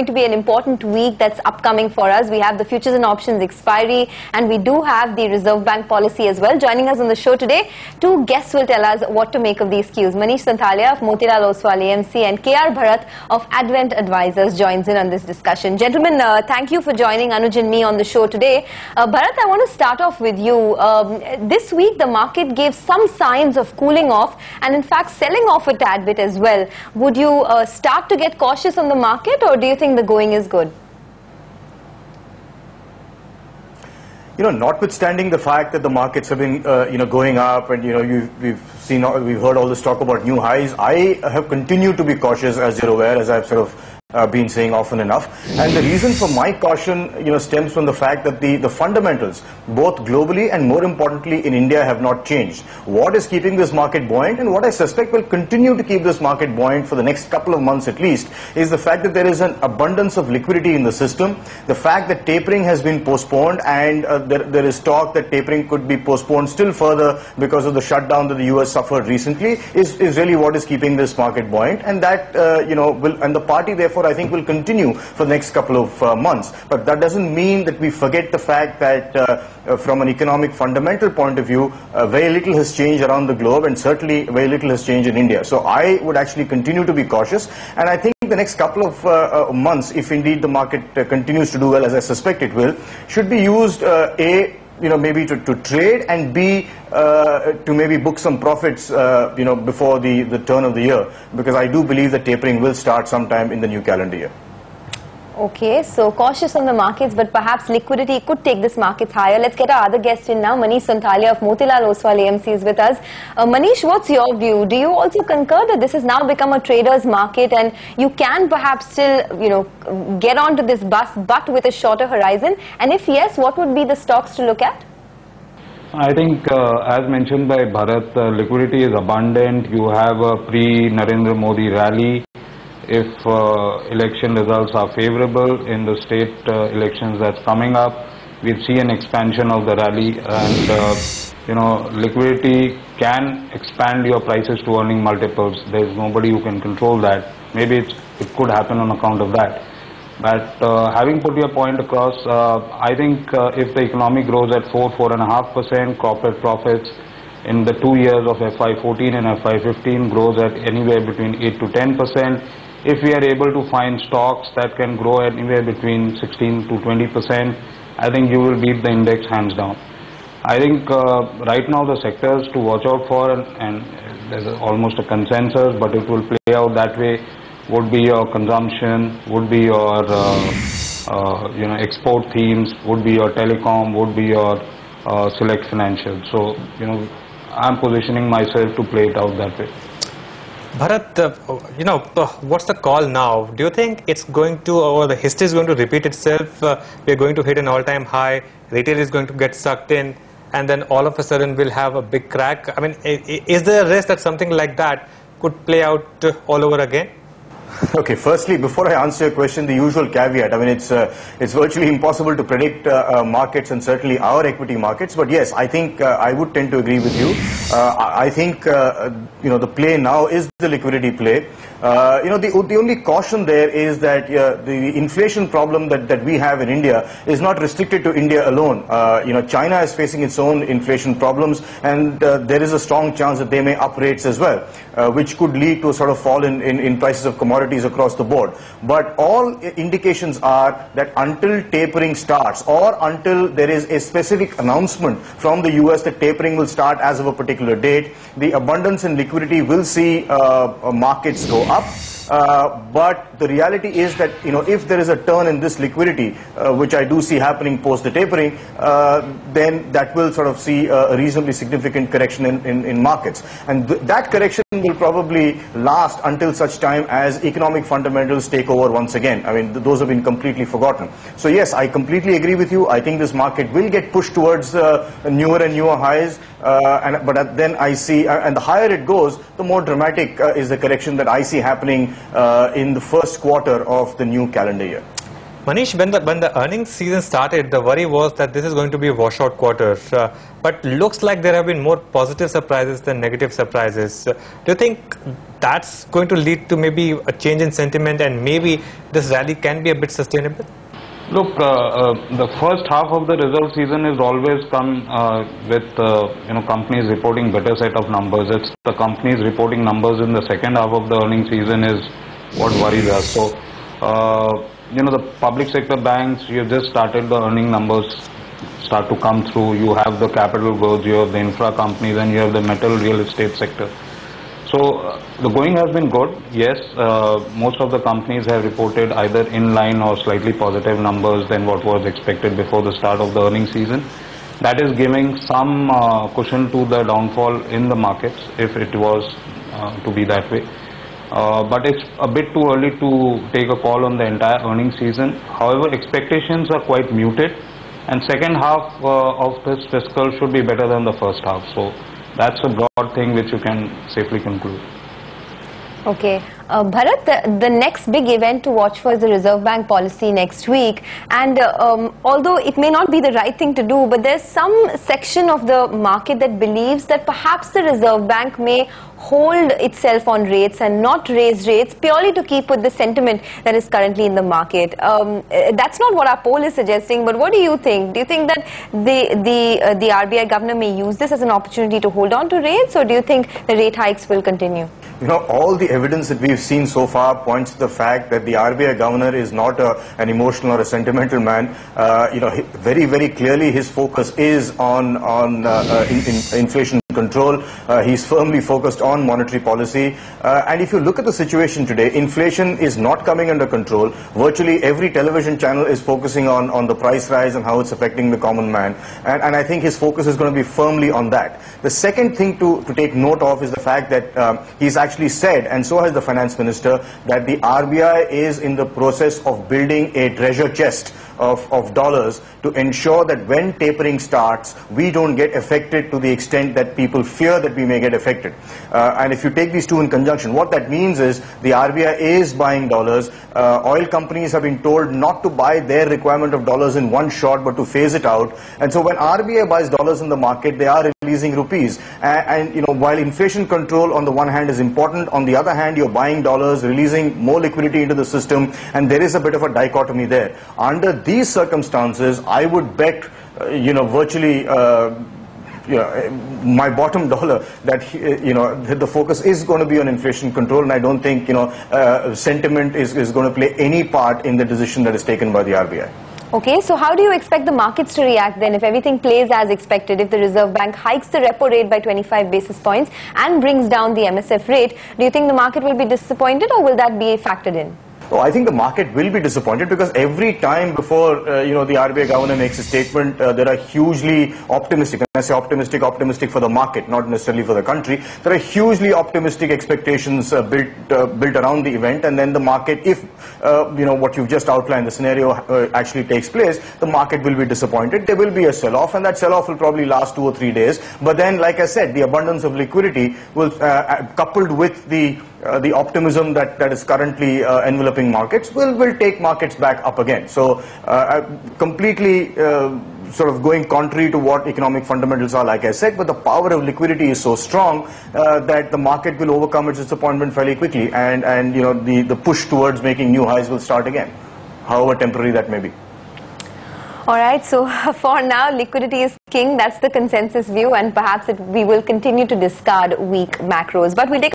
going to be an important week that's upcoming for us. We have the futures and options expiry and we do have the Reserve Bank policy as well. Joining us on the show today, two guests will tell us what to make of these cues. Manish Santhalia of Motilal Oswal AMC and KR Bharat of Advent Advisors joins in on this discussion. Gentlemen, uh, thank you for joining Anuj and me on the show today. Uh, Bharat, I want to start off with you. Um, this week the market gave some signs of cooling off and in fact selling off a tad bit as well. Would you uh, start to get cautious on the market or do you think the going is good? You know, notwithstanding the fact that the markets have been, uh, you know, going up and, you know, you've, we've seen, we've heard all this talk about new highs, I have continued to be cautious, as you're aware, as I've sort of uh, been saying often enough. And the reason for my caution, you know, stems from the fact that the, the fundamentals, both globally and more importantly in India, have not changed. What is keeping this market buoyant and what I suspect will continue to keep this market buoyant for the next couple of months at least is the fact that there is an abundance of liquidity in the system, the fact that tapering has been postponed and uh, there, there is talk that tapering could be postponed still further because of the shutdown that the US suffered recently is, is really what is keeping this market buoyant and that, uh, you know, will, and the party therefore therefore I think will continue for the next couple of uh, months. But that doesn't mean that we forget the fact that uh, uh from an economic fundamental point of view, uh, very little has changed around the globe and certainly very little has changed in India. So I would actually continue to be cautious and I think the next couple of uh, months, if indeed the market continues to do well as I suspect it will, should be used A, you know, maybe to, to trade and B, uh, to maybe book some profits, uh, you know, before the, the turn of the year because I do believe that tapering will start sometime in the new calendar year. Okay, so cautious on the markets, but perhaps liquidity could take this markets higher. Let's get our other guest in now. Manish Santhalia of Motilal Oswal AMC is with us. Uh, Manish, what's your view? Do you also concur that this has now become a trader's market and you can perhaps still, you know, get onto this bus, but with a shorter horizon? And if yes, what would be the stocks to look at? I think, uh, as mentioned by Bharat, uh, liquidity is abundant. You have a pre-Narendra Modi rally if uh, election results are favorable in the state uh, elections that's coming up, we'll see an expansion of the rally and uh, you know liquidity can expand your prices to earning multiples. There's nobody who can control that. Maybe it could happen on account of that. But uh, having put your point across, uh, I think uh, if the economy grows at 4, 4.5%, corporate profits in the two years of FY14 and FY15 grows at anywhere between 8 to 10%, if we are able to find stocks that can grow anywhere between 16 to 20 percent, I think you will beat the index hands down. I think uh, right now the sectors to watch out for and, and there's a, almost a consensus but it will play out that way would be your consumption, would be your uh, uh, you know export themes, would be your telecom, would be your uh, select financial. So you know I'm positioning myself to play it out that way. Bharat, uh, you know, uh, what's the call now? Do you think it's going to, or the history is going to repeat itself? Uh, we're going to hit an all-time high, retail is going to get sucked in, and then all of a sudden we'll have a big crack? I mean, is there a risk that something like that could play out uh, all over again? Okay, firstly, before I answer your question, the usual caveat. I mean, it's uh, it's virtually impossible to predict uh, uh, markets and certainly our equity markets. But yes, I think uh, I would tend to agree with you. Uh, I think uh, you know the play now is the liquidity play. You know, the, the only caution there is that the inflation problem that, that we have in India is not restricted to India alone. You know, China is facing its own inflation problems and there is a strong chance that they may up rates as well, which could lead to a sort of fall in, in, in prices of commodities across the board. But all indications are that until tapering starts or until there is a specific announcement from the US that tapering will start as of a particular date, the abundance in liquidity will see uh, markets go up. Uh, but the reality is that you know if there is a turn in this liquidity, uh, which I do see happening post the tapering, uh, then that will sort of see a reasonably significant correction in, in, in markets, and th that correction will probably last until such time as economic fundamentals take over once again. I mean, th those have been completely forgotten. So yes, I completely agree with you. I think this market will get pushed towards uh, newer and newer highs, uh, and but then I see, and the higher it goes, the more dramatic is the correction that I see happening uh, in the first quarter of the new calendar year. Manish, when the when the earnings season started, the worry was that this is going to be a washout quarter. Uh, but looks like there have been more positive surprises than negative surprises. Uh, do you think that's going to lead to maybe a change in sentiment and maybe this rally can be a bit sustainable? Look, uh, uh, the first half of the result season is always come uh, with uh, you know companies reporting better set of numbers. It's the companies reporting numbers in the second half of the earning season is what worries us. So, uh, you know, the public sector banks, you've just started the earning numbers start to come through. You have the capital goods, you have the infra companies, and you have the metal real estate sector. So uh, the going has been good. Yes, uh, most of the companies have reported either in line or slightly positive numbers than what was expected before the start of the earnings season. That is giving some uh, cushion to the downfall in the markets if it was uh, to be that way. Uh, but it's a bit too early to take a call on the entire earnings season. However, expectations are quite muted and second half uh, of this fiscal should be better than the first half. So that's a broad thing which you can safely conclude. Okay. Uh, Bharat, the, the, next big event to watch for is the Reserve Bank policy next week. And uh, um, although it may not be the right thing to do, but there's some section of the market that believes that perhaps the Reserve Bank may hold itself on rates and not raise rates purely to keep with the sentiment that is currently in the market. Um, uh, that's not what our poll is suggesting, but what do you think? Do you think that the, the, uh, the RBI governor may use this as an opportunity to hold on to rates, or do you think the rate hikes will continue? You know, all the evidence that we've seen so far points to the fact that the RBI governor is not a, an emotional or a sentimental man. Uh, you know, very, very clearly his focus is on, on uh, uh, in, in inflation control. Uh, he's firmly focused on monetary policy. Uh, and if you look at the situation today, inflation is not coming under control. Virtually every television channel is focusing on, on the price rise and how it's affecting the common man. And, and I think his focus is going to be firmly on that. The second thing to, to take note of is the fact that um, he's actually said, and so has the finance minister, that the RBI is in the process of building a treasure chest of, of dollars to ensure that when tapering starts, we don't get affected to the extent that people fear that we may get affected. Uh, and if you take these two in conjunction, what that means is the RBI is buying dollars. Uh, oil companies have been told not to buy their requirement of dollars in one shot, but to phase it out. And so when RBI buys dollars in the market, they are releasing rupees. And, and, you know, while inflation control on the one hand is important, on the other hand, you're buying dollars, releasing more liquidity into the system, and there is a bit of a dichotomy there. Under these circumstances, I would bet, uh, you know, virtually. Uh, you know, my bottom dollar that you know the focus is going to be on inflation control, and I don't think you know uh, sentiment is, is going to play any part in the decision that is taken by the RBI. Okay, so how do you expect the markets to react then if everything plays as expected, if the Reserve Bank hikes the repo rate by 25 basis points and brings down the MSF rate, do you think the market will be disappointed or will that be factored in? Oh, I think the market will be disappointed because every time before, uh, you know, the RBI governor makes a statement, uh, there are hugely optimistic, I say optimistic, optimistic for the market, not necessarily for the country. There are hugely optimistic expectations uh, built, uh, built around the event, and then the market, if, uh, you know, what you've just outlined, the scenario uh, actually takes place, the market will be disappointed. There will be a sell-off, and that sell-off will probably last two or three days. But then, like I said, the abundance of liquidity will, coupled with the uh, the optimism that, that is currently uh, enveloping markets will, will take markets back up again. So uh, completely sort of going contrary to what economic fundamentals are, like I said, but the power of liquidity is so strong uh, that the market will overcome its disappointment fairly quickly, and and you know the the push towards making new highs will start again, however temporary that may be. All right, so for now, liquidity is king. That's the consensus view, and perhaps it, we will continue to discard weak macros. But we'll take